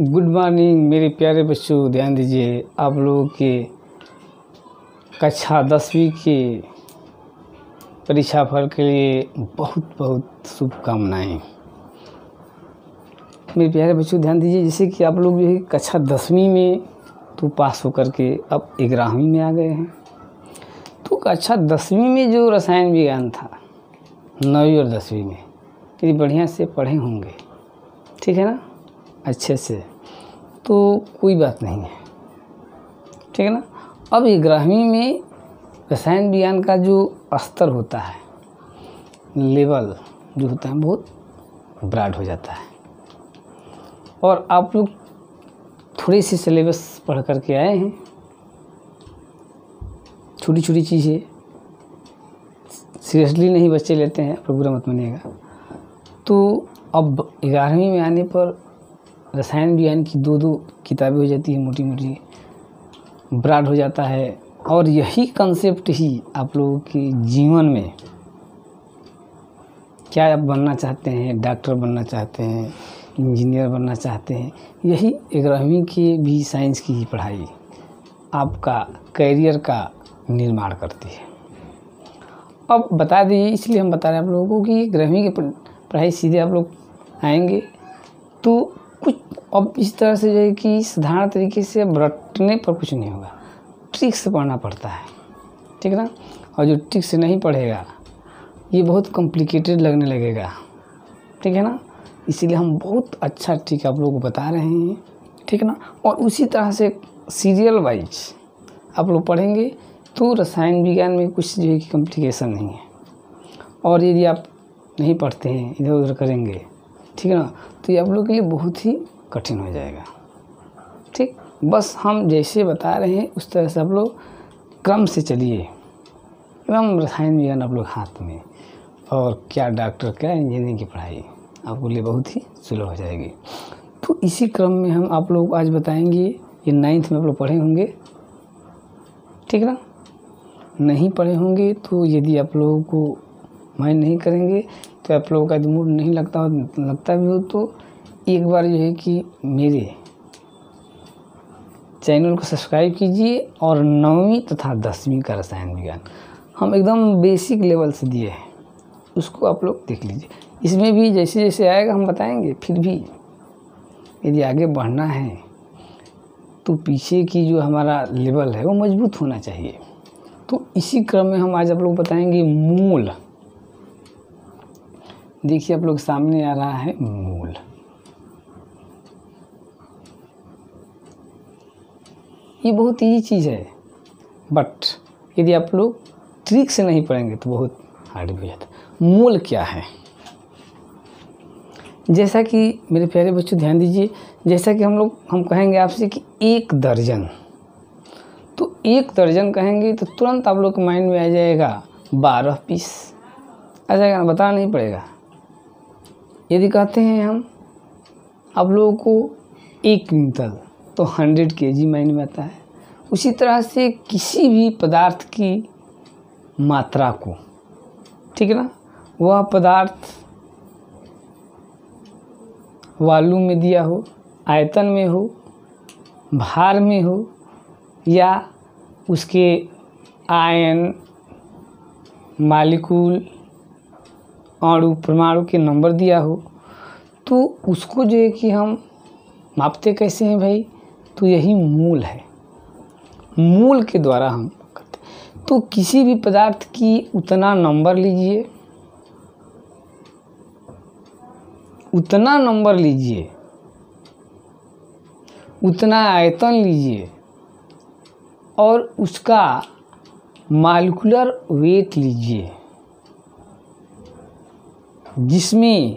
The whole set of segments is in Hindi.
गुड मॉर्निंग, मेरे प्यारे बच्चों, ध्यान दीजिए, आप लोगों के कक्षा दसवीं के परीक्षा फल के लिए बहुत बहुत शुभकामनाएँ। मेरे प्यारे बच्चों, ध्यान दीजिए, जैसे कि आप लोग जो है कक्षा दसवीं में तो पास होकर के अब ग्यारहवीं में आ गए हैं। तो कक्षा दसवीं में जो रसायन विज्ञान था, नौवीं और दसवीं में यदि बढ़िया से पढ़े होंगे। ठीक है ना? अच्छे से तो कोई बात नहीं है। ठीक है ना? अब ये ग्यारहवीं में रसायन विज्ञान का जो स्तर होता है, लेवल जो होता है, बहुत ब्राड हो जाता है। और आप लोग थोड़ी सी सिलेबस पढ़ करके आए हैं। छोटी छोटी चीज़ें सीरियसली नहीं बच्चे लेते हैं आप लोग बुरा मत मानिएगा। तो अब ग्यारहवीं में आने पर रसायन विज्ञान की दो दो किताबें हो जाती हैं मोटी मोटी ब्राड हो जाता है। और यही कंसेप्ट ही आप लोगों के जीवन में क्या आप बनना चाहते हैं डॉक्टर बनना चाहते हैं इंजीनियर बनना चाहते हैं, यही ग्रहवीं की भी साइंस की ही पढ़ाई आपका करियर का निर्माण करती है। अब बता दीजिए इसलिए हम बता रहे हैं आप लोगों को कि ग्रहवीं की पढ़ाई सीधे आप लोग आएँगे तो कुछ अब इस तरह से जो है कि साधारण तरीके से रटने पर कुछ नहीं होगा। ट्रिक से पढ़ना पड़ता है, ठीक है ना? और जो ट्रिक से नहीं पढ़ेगा, ये बहुत कॉम्प्लिकेटेड लगने लगेगा, ठीक है ना? इसीलिए हम बहुत अच्छा ट्रिक आप लोगों को बता रहे हैं, ठीक है ना? और उसी तरह से सीरियल वाइज आप लोग पढ़ेंगे तो रसायन विज्ञान में कुछ जो है कि कॉम्प्लिकेशन नहीं है। और यदि आप नहीं पढ़ते हैं इधर उधर करेंगे ठीक है ना? तो ये आप लोग के लिए बहुत ही कठिन हो जाएगा। ठीक? बस हम जैसे बता रहे हैं, उस तरह से आप लोग क्रम से चलिए। एकदम रसायन विज्ञान आप लोग हाथ में। और क्या डॉक्टर, क्या इंजीनियरिंग की पढ़ाई, आपको लिए बहुत ही सुलभ हो जाएगी। तो इसी क्रम में हम आप लोग आज बताएँगे, ये नाइन्थ में आप लोग पढ़े होंगे। ठीक ना? नहीं पढ़े होंगे तो यदि आप लोगों को माइंड नहीं करेंगे तो आप लोगों का मूड नहीं लगता लगता भी हो तो एक बार जो है कि मेरे चैनल को सब्सक्राइब कीजिए और नौवीं तथा दसवीं का रसायन विज्ञान। हम एकदम बेसिक लेवल से दिए हैं, उसको आप लोग देख लीजिए। इसमें भी जैसे जैसे आएगा, हम बताएँगे, फिर भी यदि आगे बढ़ना है तो पीछे की जो हमारा लेवल है, वो मज़बूत होना चाहिए। तो इसी क्रम में हम आज आप लोग बताएँगे मूल देखिए आप लोग सामने आ रहा है मूल। ये बहुत ईजी चीज़ है बट यदि आप लोग ट्रिक से नहीं पढ़ेंगे तो बहुत हार्ड भी जाता मूल क्या है? जैसा कि मेरे प्यारे बच्चों, ध्यान दीजिए, जैसा कि हम लोग, हम कहेंगे आपसे कि एक दर्जन। तो एक दर्जन कहेंगे तो तुरंत आप लोग के माइंड में आ जाएगा बारह पीस आ जाएगा बताना नहीं पड़ेगा। यदि कहते हैं हम, आप लोगों को एक क्विंटल तो हंड्रेड के जी माइंड में आता है। उसी तरह से किसी भी पदार्थ की मात्रा को, ठीक है ना? वह पदार्थ वालू में दिया हो, आयतन में हो, भार में हो, या उसके आयन, मालिकूल अणु परमाणु के नंबर दिया हो तो उसको जो है कि हम मापते कैसे हैं भाई? तो यही मूल है। मूल के द्वारा हम करते तो किसी भी पदार्थ की उतना नंबर लीजिए। उतना नंबर लीजिए। उतना आयतन लीजिए। और उसका मालिकुलर वेट लीजिए। जिसमें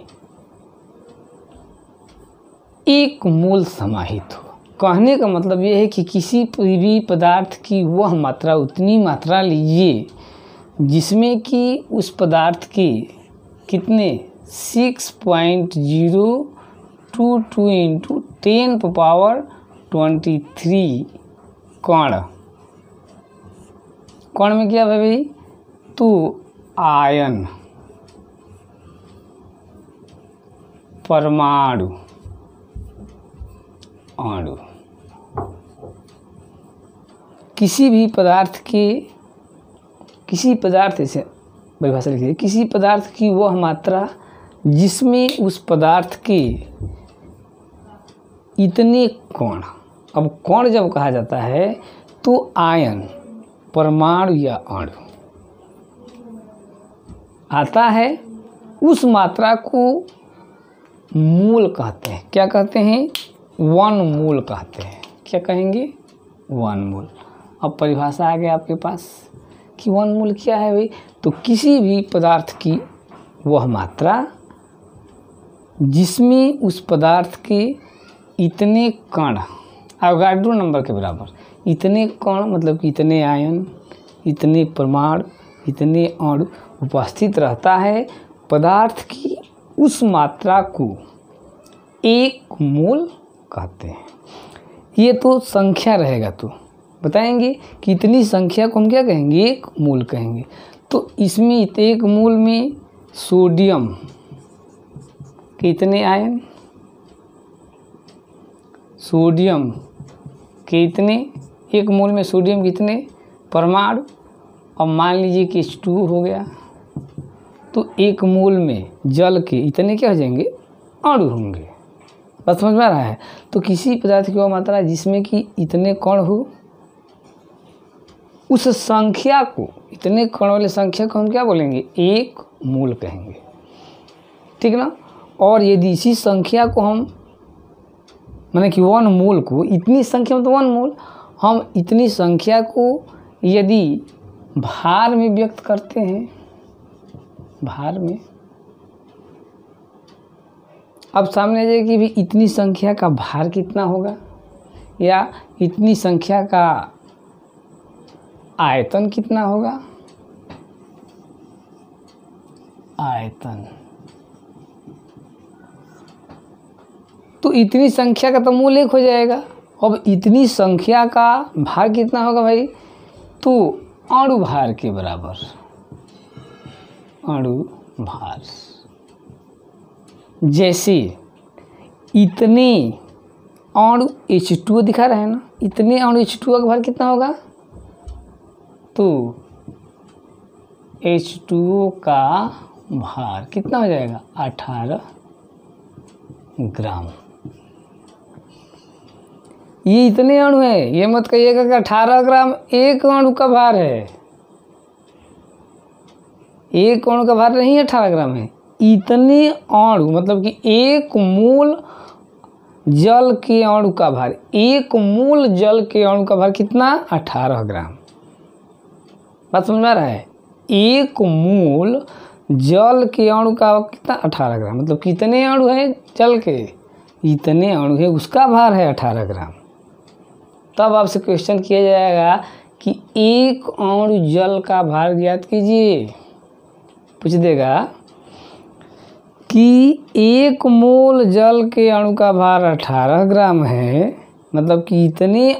एक मूल समाहित हो। कहने का मतलब यह है कि किसी भी पदार्थ की वह मात्रा उतनी मात्रा लीजिए, जिसमें कि उस पदार्थ के कितने? Six point zero two two into ten power twenty three कण। कण में क्या भाई? तो आयन। परमाणु। अणु। किसी भी पदार्थ के, किसी पदार्थ से परिभाषा लिखिए किसी पदार्थ की वह मात्रा जिसमें उस पदार्थ के इतने कण, अब कण जब कहा जाता है तो आयन, परमाणु या अणु, आता है उस मात्रा को मूल कहते हैं। क्या कहते हैं? वन मूल कहते हैं। क्या कहेंगे? वन मूल। अब परिभाषा आ गया आपके पास कि वन मूल क्या है भाई? तो किसी भी पदार्थ की वह मात्रा, जिसमें उस पदार्थ के इतने कण अवगाड्रो नंबर के बराबर, इतने कण मतलब कि इतने आयन, इतने परमाणु, इतने अणु उपस्थित रहता है, पदार्थ की उस मात्रा को एक मूल कहते हैं। ये तो संख्या रहेगा तो। बताएँगे कि इतनी संख्या को हम क्या कहेंगे? एक मूल कहेंगे। तो इसमें एक मूल में सोडियम कितने आयन सोडियम कितने? एक मूल में सोडियम कितने? परमाणु। अब मान लीजिए कि एच टू हो गया। तो एक मूल में जल के इतने क्या हो जाएँगे? अणु होंगे। बस समझ में आ रहा है? तो किसी पदार्थ की वह मात्रा जिसमें कि इतने कण हो, उस संख्या को, इतने कण वाले संख्या को हम क्या बोलेंगे? एक मूल कहेंगे। ठीक ना? और यदि इसी संख्या को हम, मैंने कि वन मूल को, इतनी संख्या में तो वन मूल, हम इतनी संख्या को यदि भार में व्यक्त करते हैं भार में। अब सामने जाए कि भी इतनी संख्या का भार कितना होगा, या इतनी संख्या का आयतन कितना होगा? आयतन। तो इतनी संख्या का तो मूल एक हो जाएगा। अब इतनी संख्या का भार कितना होगा भाई? तो अणु भार के बराबर। अणु भार। जैसे इतने अणु एच टू दिखा रहे हैं ना, इतने अणु एच टू का भार कितना होगा? तो एच टू का भार कितना हो जाएगा? अठारह ग्राम। ये इतने अणु है, ये मत कहिएगा कि अठारह ग्राम एक अणु का भार है। एक अणु का भार नहीं अठारह ग्राम है। इतने अणु मतलब कि एक मूल जल के अणु का भार, एक मूल जल के अणु का भार कितना? अठारह ग्राम। बात समझ में आ रहा है? एक मूल जल के अणु का कितना? अठारह ग्राम। मतलब कितने अणु हैं जल के? इतने अणु है, उसका भार है अठारह ग्राम। तब आपसे क्वेश्चन किया जाएगा कि एक अणु जल का भार ज्ञात कीजिए। पूछ देगा कि एक मोल जल के अणु का भार अठारह ग्राम है मतलब कि इतने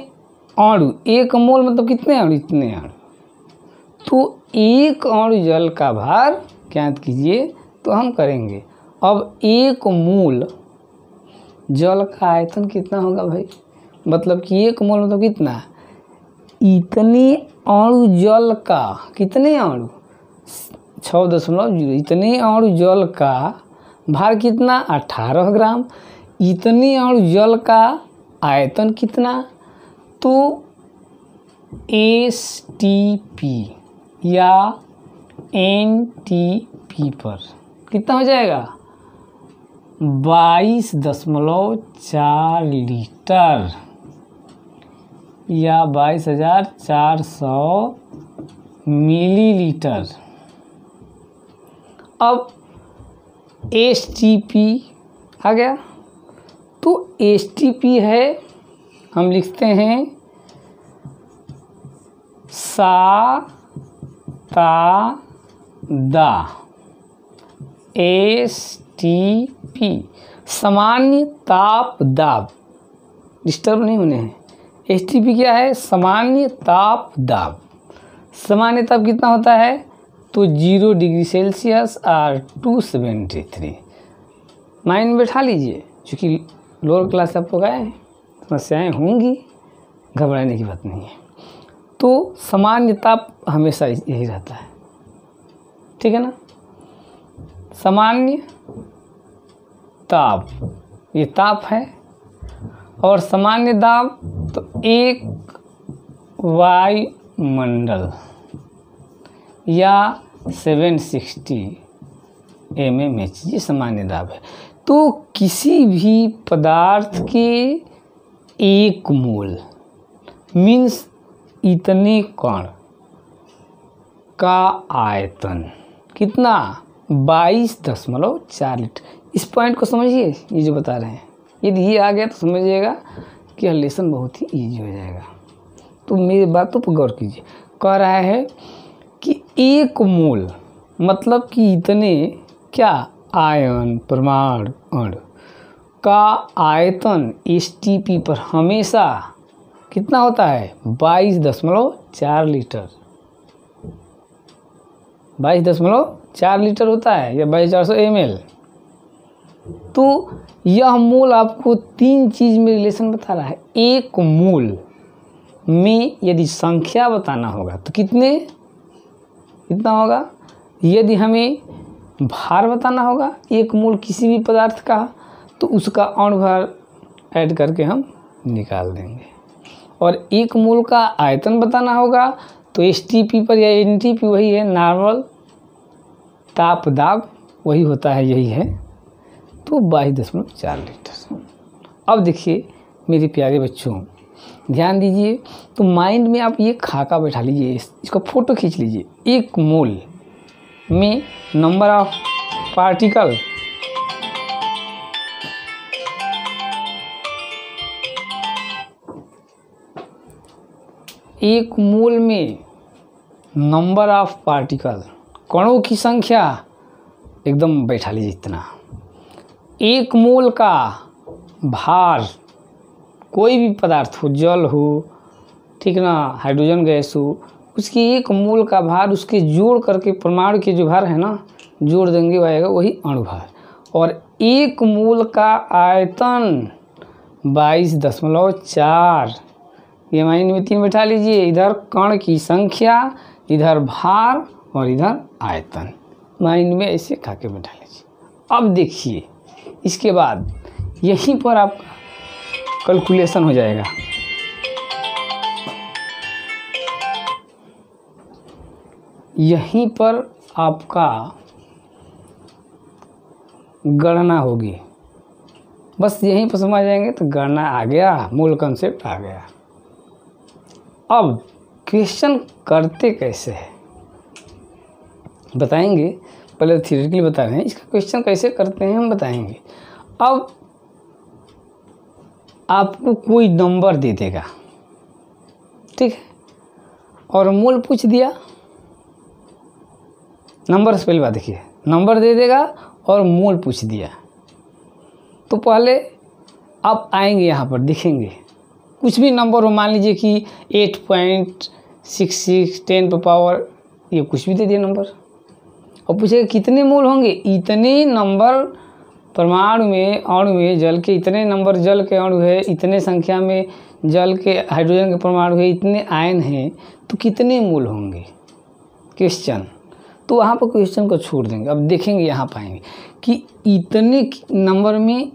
अणु, एक मोल मतलब कितने अणु, इतने अणु। तो एक अणु जल का भार, ज्ञात कीजिए तो हम करेंगे। अब एक मूल जल का आयतन कितना होगा भाई? मतलब कि एक मोल मतलब कितना? इतने अणु जल का, कितने अणु? छः दशमलव ज़ीरो। इतने अणु जल का भार कितना? अठारह ग्राम। इतने अणु जल का आयतन कितना? तो एस टी पी या एन टी पी पर। कितना हो जाएगा? बाईस दशमलव चार लीटर या बाईस हज़ार चार सौ मिलीलीटर। अब एस टी पी आ गया। तो एस टी पी है, हम लिखते हैं, सा, ता, दा। एस टी पी सामान्य ताप दाब। डिस्टर्ब नहीं होने हैं। एस टी पी क्या है? सामान्य ताप दाब। सामान्य ताप कितना होता है? तो ज़ीरो डिग्री सेल्सियस और टू सेवेंटी थ्री। माइंड बैठा लीजिए क्योंकि लोअर क्लास आप लोग आए हैं, समस्याएँ होंगी, घबराने की बात नहीं है। तो सामान्य ताप हमेशा यही रहता है। ठीक है ना? सामान्य ताप ये ताप है। और सामान्य दाब तो एक वायुमंडल। या 760 एम एम एच ये सामान्य दाब है। तो किसी भी पदार्थ के एक मोल मीन्स इतने कण का आयतन, कितना? बाईस दशमलव चार लीटर। इस पॉइंट को समझिए, ये जो बता रहे हैं। यदि ये आ गया तो समझिएगा कि लेसन बहुत ही ईजी हो जाएगा। तो मेरी बातों पर गौर कीजिए। कह रहा है कि एक मोल मतलब कि इतने क्या आयन, परमाणु, अण का आयतन एसटीपी पर हमेशा कितना होता है? बाईस दशमलव चार लीटर। बाईस दशमलव चार लीटर होता है या बाईस चार सौ एम एल। तो यह मूल आपको तीन चीज़ में रिलेशन बता रहा है। एक मूल में यदि संख्या बताना होगा तो कितने? कितना होगा। यदि हमें भार बताना होगा, एक मूल किसी भी पदार्थ का तो उसका अण भार ऐड करके हम निकाल देंगे। और एक मूल का आयतन बताना होगा तो एसटीपी पर या एनटीपी वही है नॉर्मल ताप दाब, वही होता है, यही है। तो बाईस दशमलव चार लीटर। अब देखिए मेरे प्यारे बच्चों ध्यान दीजिए तो माइंड में आप ये खाका बैठा लीजिए इसका फ़ोटो खींच लीजिए। एक मोल में नंबर ऑफ़ पार्टिकल एक मोल में नंबर ऑफ़ पार्टिकल कणों की संख्या एकदम बैठा लीजिए इतना। एक मोल का भार कोई भी पदार्थ हो, जल हो, ठीक ना, हाइड्रोजन, गैस हो, उसकी एक मूल का भार उसके जोड़ करके परमाणु के जो भार है ना, जोड़ देंगे, वो आएगा वही अणुभार और एक मूल का आयतन बाईस दशमलव चार, ये माइंड में तीन बैठा लीजिए, इधर कण की संख्या, इधर भार और इधर आयतन। माइंड में ऐसे खा के बैठा लीजिए। अब देखिए, इसके बाद यहीं पर आपका कैलकुलेशन हो जाएगा। यहीं पर आपका गणना होगी। बस यहीं पर समझ जाएँगे तो गणना आ गया, मूल कंसेप्ट आ गया। अब क्वेश्चन करते कैसे है? बताएँगे, पहले थियोरिटिकली बता रहे हैं, इसका क्वेश्चन कैसे करते हैं हम बताएँगे। अब आपको कोई नंबर दे देगा। ठीक है? और मूल पूछ दिया। नंबर से पहली बात देखिए। नंबर दे देगा और मूल पूछ दिया। तो पहले आप आएँगे यहाँ पर, दिखेंगे। कुछ भी नंबर हो, मान लीजिए कि eight point six six ten पर पावर, ये कुछ भी दे दिया नंबर। और पूछेगा, कितने मूल होंगे? इतने नंबर परमाणु में, अणु में जल के इतने नंबर जल के अणु है, इतने संख्या में जल के, हाइड्रोजन के परमाणु है, इतने आयन हैं तो कितने मूल होंगे? क्वेश्चन तो वहाँ पर क्वेश्चन को छोड़ देंगे। अब देखेंगे, यहाँ पाएँगे कि इतने नंबर में,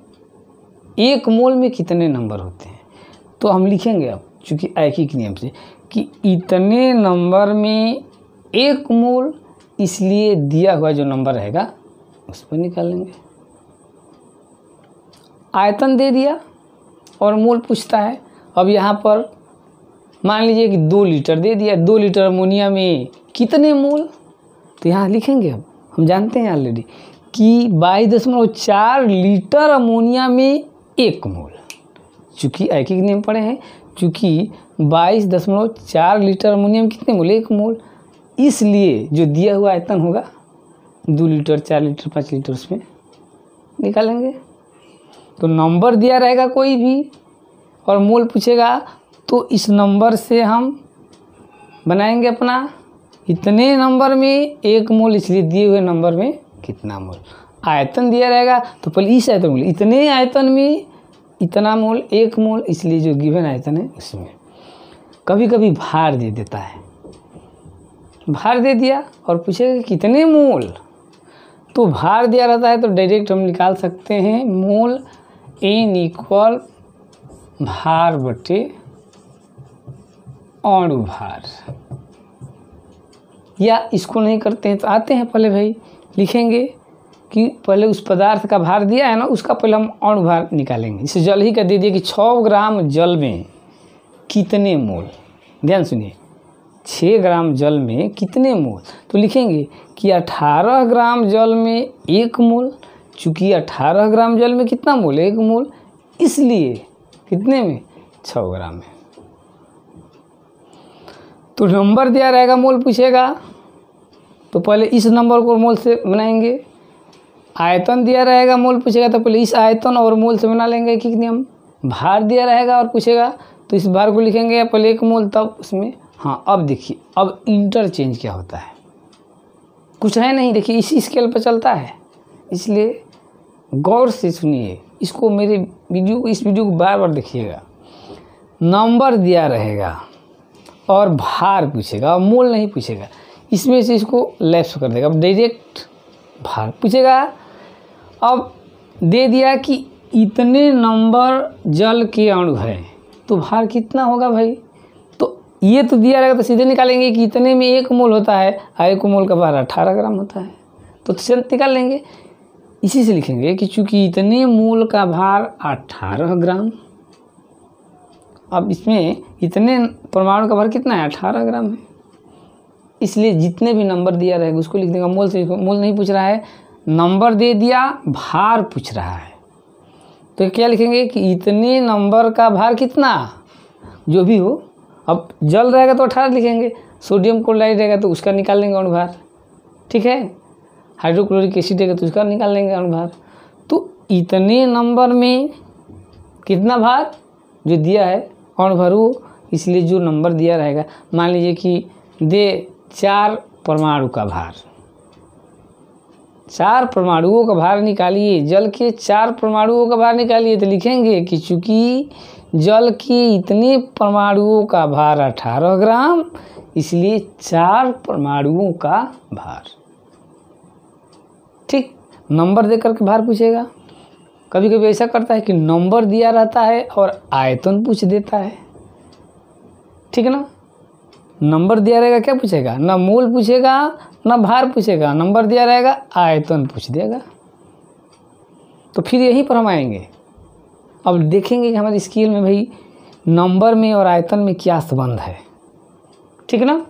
एक मोल में कितने नंबर होते हैं? तो हम लिखेंगे अब, चूँकि ऐकिक नियम से, कि इतने नंबर में एक मोल इसलिए दिया हुआ जो नंबर रहेगा, उस पर निकालेंगे आयतन दे दिया और मोल पूछता है, अब यहाँ पर मान लीजिए कि दो लीटर दे दिया, दो लीटर अमोनिया में कितने मोल? तो यहाँ लिखेंगे हम हम जानते हैं ऑलरेडी कि बाईस दशमलव चार लीटर अमोनिया में एक मोल। चूँकि एक ही नियम पड़े हैं, चूँकि बाईस दशमलव चार लीटर अमोनियम कितने मोल? एक मोल। इसलिए जो दिया हुआ आयतन होगा, दो लीटर, चार लीटर, पाँच लीटर उसमें निकालेंगे। तो नंबर दिया रहेगा कोई भी और मोल पूछेगा तो इस नंबर से हम बनाएँगे अपना। इतने नंबर में, एक मोल इसलिए दिए हुए नंबर में कितना मोल? आयतन दिया रहेगा तो पहले इस आयतन मोल इतने आयतन में इतना मोल, एक मोल इसलिए जो गिवन आयतन है उसमें। कभी कभी भार दे देता है। भार दे दिया और पूछेगा कितने मोल? तो भार दिया रहता है तो डायरेक्ट हम निकाल सकते हैं मोल एन इक्वल भार बटे अणु भार। या इसको नहीं करते हैं तो आते हैं पहले भाई, लिखेंगे कि पहले उस पदार्थ का भार दिया है ना, उसका पहले हम अणु भार निकालेंगे। जैसे जल ही का दे दिया कि छः ग्राम जल में कितने मोल? ध्यान सुनिए छः ग्राम जल में कितने मोल? तो लिखेंगे कि अठारह ग्राम जल में एक मोल चूँकि अठारह ग्राम जल में कितना मोल एक मोल इसलिए। कितने में? छः ग्राम में तो नंबर दिया रहेगा, मोल पूछेगा। तो पहले इस नंबर को मोल से बनाएँगे। आयतन दिया रहेगा, मोल पूछेगा तो पहले इस आयतन और मोल से बना लेंगे कितने हम? भार दिया रहेगा और पूछेगा। तो इस भार को लिखेंगे पहले एक मोल, तब उसमें हाँ अब देखिए, अब इंटरचेंज क्या होता है? कुछ है नहीं, देखिए, इसी स्केल पर चलता है। इसलिए गौर से सुनिए, इसको मेरे वीडियो, इस वीडियो को बार बार देखिएगा। नंबर दिया रहेगा और भार पूछेगा, और मोल नहीं पूछेगा। इसमें से इसको लेफ़्ट कर देगा। अब डायरेक्ट भार पूछेगा। अब दे दिया कि इतने नंबर जल के अणु है तो भार कितना होगा भाई? तो ये तो दिया रहेगा तो सीधे निकालेंगे कि इतने में एक मोल होता है एक मोल का भार अठारह ग्राम होता है। तो निकाल लेंगे। इसी से लिखेंगे कि चूँकि इतने मोल का भार अठारह ग्राम, अब इसमें इतने परमाणु का भार कितना है? अठारह ग्राम है। इसलिए जितने भी नंबर दिया रहेगा, उसको लिख देगा। मोल से मोल नहीं पूछ रहा है, नंबर दे दिया, भार पूछ रहा है। तो क्या लिखेंगे कि इतने नंबर का भार कितना? जो भी हो, अब जल रहेगा तो अठारह लिखेंगे, सोडियम क्लोराइड रहेगा तो उसका निकाल लेंगे अणुभार ठीक है? हाइड्रोक्लोरिक एसिड है तो उसका निकाल लेंगे अणुभार तो इतने नंबर में कितना भार जो दिया है अणुभार वो इसलिए जो नंबर दिया रहेगा, मान लीजिए कि दे चार परमाणु का भार। चार परमाणुओं का भार निकालिए, जल के चार परमाणुओं का भार निकालिए तो लिखेंगे कि चूँकि जल के इतने परमाणुओं का भार अठारह ग्राम, इसलिए चार परमाणुओं का भार। ठीक। नंबर देकर के भार पूछेगा। कभी कभी ऐसा करता है कि नंबर दिया रहता है और आयतन पूछ देता है। ठीक है ना? नंबर दिया रहेगा, क्या पूछेगा? ना मूल पूछेगा, ना भार पूछेगा। नंबर दिया रहेगा, आयतन पूछ देगा। तो फिर यहीं पर हम आएँगे। अब देखेंगे कि हमारी स्केल में भाई नंबर में और आयतन में क्या संबंध है। ठीक है ना?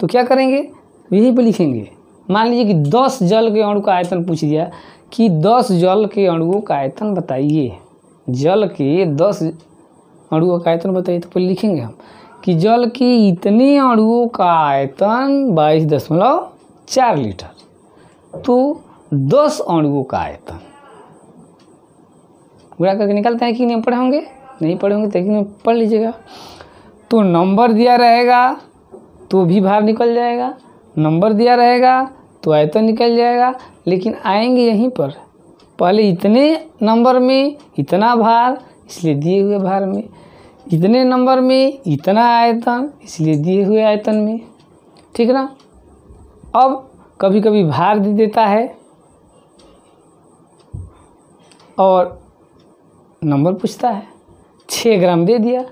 तो क्या करेंगे? यहीं पर लिखेंगे। मान लीजिए कि दस जल के अणु का आयतन पूछ दिया कि दस जल के अणुओं का आयतन बताइए। जल के दस अणुओं का आयतन बताइए तो पहले लिखेंगे हम कि जल के इतने अणुओं का आयतन बाईस दशमलव चार लीटर तो दस अणुओं का आयतन। गुणा करके निकालते हैं कि नहीं, पढ़े होंगे? नहीं पढ़े होंगे तो पढ़ लीजिएगा। तो नंबर दिया रहेगा तो भी भार निकल जाएगा। नंबर दिया रहेगा तो आयतन निकल जाएगा। लेकिन आएँगे यहीं पर। पहले इतने नंबर में इतना भार, इसलिए दिए हुए भार में। इतने नंबर में इतना आयतन, इसलिए दिए हुए आयतन में। ठीक ना? अब कभी कभी भार दे देता है। और नंबर पूछता है छः ग्राम दे दिया।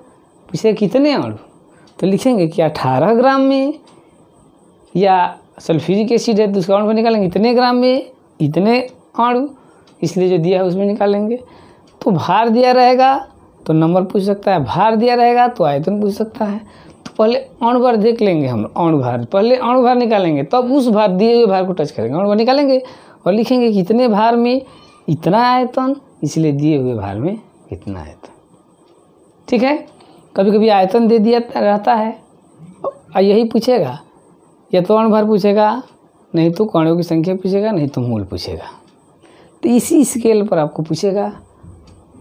पूछे, कितने अणु? तो लिखेंगे कि अठारह ग्राम में या सल्फ्यूरिक एसिड है तो उसका अणु निकालेंगे। इतने ग्राम में, इतने अणु इसलिए जो दिया है उसमें निकालेंगे। तो भार दिया रहेगा तो नंबर पूछ सकता है। भार दिया रहेगा तो आयतन पूछ सकता है। तो पहले अणुभार देख लेंगे हम अणुभार पहले अणुभार निकालेंगे, तब तो उस भार, दिए हुए भार को टच करेंगे। अणुभार निकालेंगे और लिखेंगे कि इतने भार में इतना आयतन, इसलिए दिए हुए भार में इतना आयतन। ठीक है? कभी कभी आयतन दे दिया रहता है। यही पूछेगा या तो अणुभार पूछेगा, नहीं तो कणों की संख्या पूछेगा, नहीं तो मूल पूछेगा। तो इसी स्केल पर आपको पूछेगा,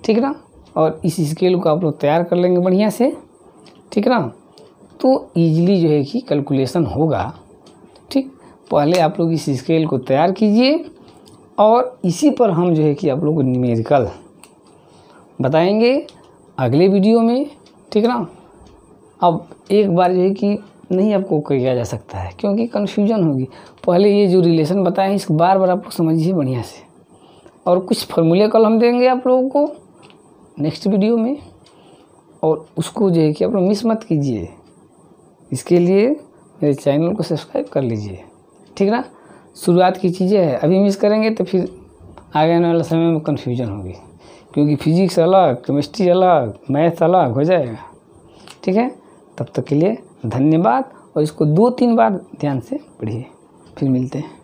ठीक ना? और इस स्केल को आप लोग तैयार कर लेंगे बढ़िया से, ठीक ना? तो ईजिली जो है कि कैलकुलेशन होगा, ठीक? पहले आप लोग इस स्केल को तैयार कीजिए, और इसी पर हम जो है कि आप लोग को न्यूमेरिकल बताएँगे अगले वीडियो में, ठीक ना? अब एक बार जो है कि नहीं आपको किया जा सकता है, क्योंकि कन्फ्यूज़न होगी। पहले ये जो रिलेशन बताए इसको बार बार आपको समझिए बढ़िया से। और कुछ फॉर्मूले कल हम देंगे आप लोगों को नेक्स्ट वीडियो में, और उसको जो है कि आप लोग मिस मत कीजिए। इसके लिए मेरे चैनल को सब्सक्राइब कर लीजिए। ठीक ना? शुरुआत की चीज़ें हैं। अभी मिस करेंगे तो फिर आगे आने वाले समय में कन्फ्यूज़न होगी। क्योंकि फिजिक्स अलग केमिस्ट्री अलग मैथ अलग, हो जाएगा। ठीक है? तब तक के लिए धन्यवाद और इसको दो तीन बार ध्यान से पढ़िए। फिर मिलते हैं।